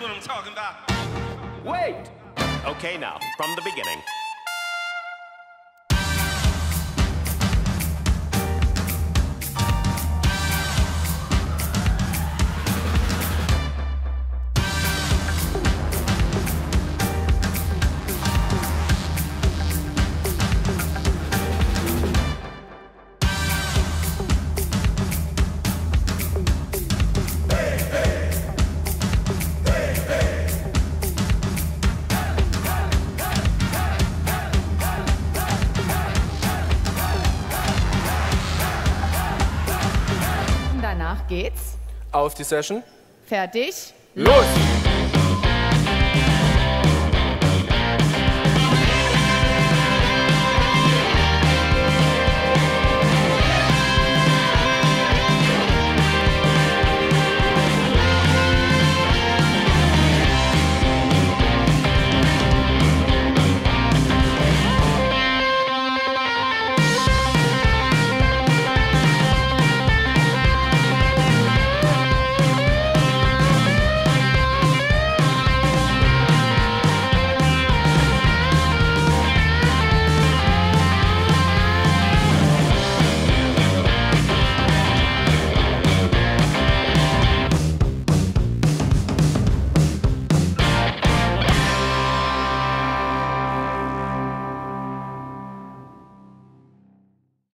What I'm talking about. Wait! Okay, now, from the beginning. Danach geht's. Auf die Session. Fertig. Los!